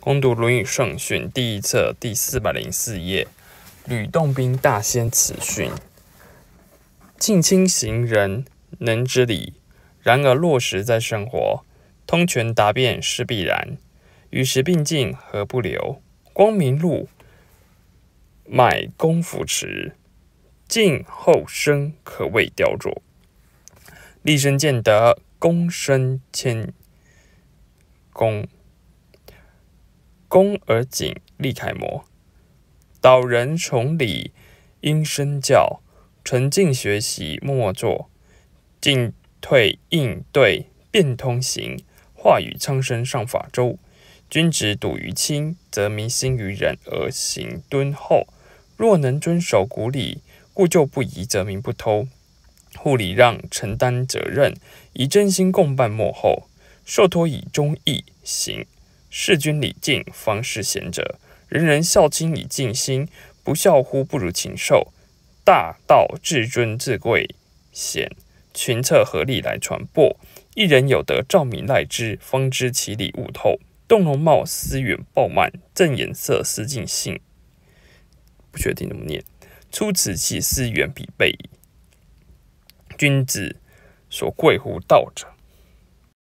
攻读《论语圣训》第一册第四百零四页，吕洞宾大仙此训：近亲行人能知礼，然而落实在生活，通权达变是必然。与时并进何不留？光明路，买功扶持，静后生可谓雕琢。立身见德，躬身谦恭。恭而谨，立楷模；导人崇礼，应身教；沉静学习，默默做；进退应对，变通行；化与苍生，上法周。君子笃于亲，则民心于仁，而行敦厚。若能遵守古礼，故旧不移，则民不偷。护礼让，承担责任，以真心共办幕后；受托以忠义行。事君礼敬，方是贤者；人人孝亲以尽心，不孝乎不如禽兽。大道至尊至贵显，群策合力来传播。一人有德，照民赖之，方知其理悟透。动容貌，思远暴慢；正颜色，思尽兴。不确定怎么念。出此其思远必备。君子所贵乎道者。